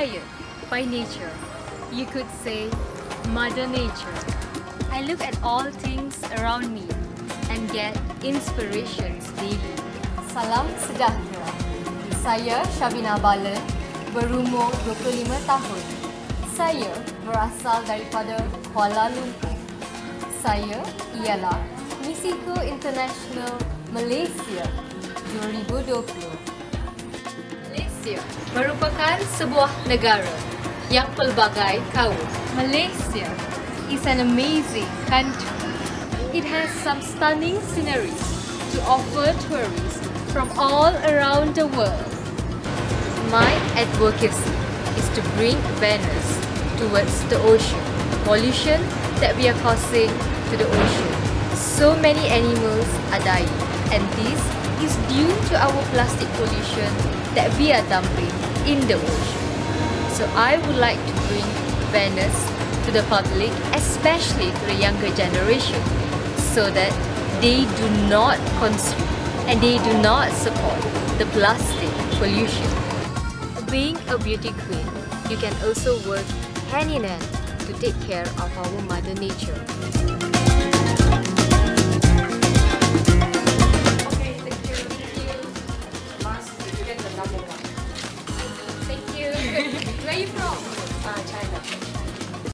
inspired by nature. You could say Mother Nature. I look at all things around me and get inspirations daily. Salam sejahtera. Saya Shabina Balan, berumur 25 tahun. Saya berasal daripada Kuala Lumpur. Saya ialah Misiko International Malaysia 2020. Malaysia merupakan sebuah negara yang pelbagai kaum. Malaysia is an amazing country. It has some stunning sceneries to offer tourists from all around the world. My advocacy is to bring awareness towards the ocean, pollution that we are causing to the ocean. So many animals are dying and this is due to our plastic pollution that we are dumping in the ocean. So I would like to bring awareness to the public, especially to the younger generation, so that they do not consume and they do not support the plastic pollution. Being a beauty queen, you can also work hand in hand to take care of our mother nature.